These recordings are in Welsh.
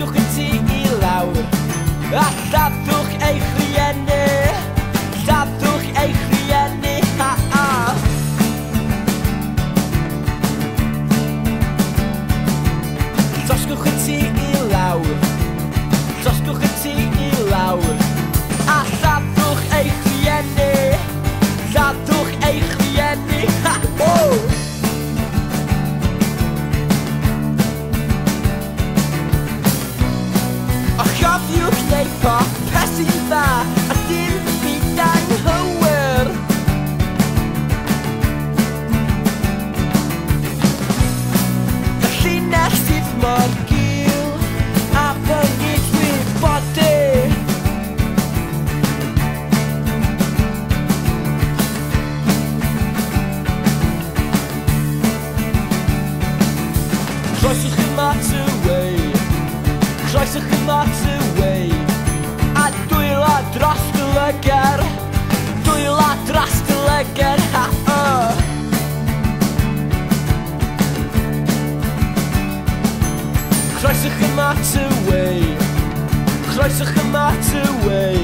Cadwch y tŷ i lawr A lladdwch eich rieni po Casig yn dda a dim byd anghywir Y llinell sydd mor gil A byngig wy'r bodi Croeswch yn mat away Croeswch yn mat away dros dy lyger Dwyl a dros dy lyger Croeswch yma to tywei Croeswch yma to tywei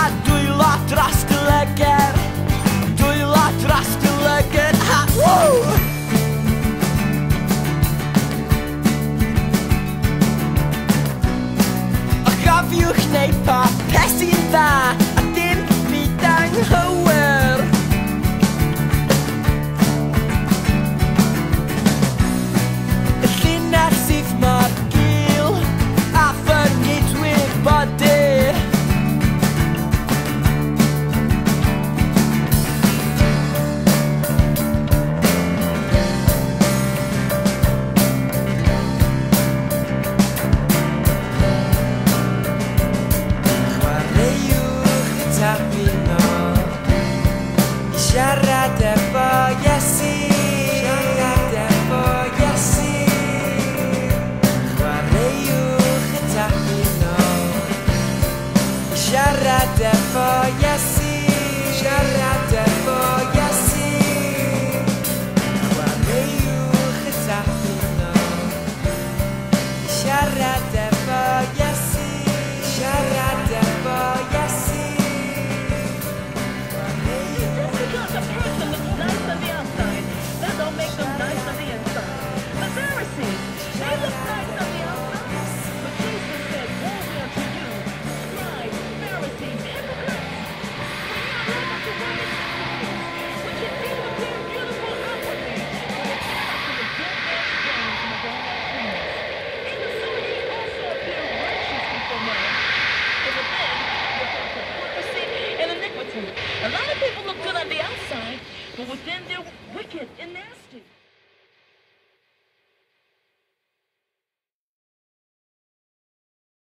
A dwyl a dros dy lyger Dwyl a dros dy lyger ha Woo! Ach, Gafiwch neu pa thigh. ya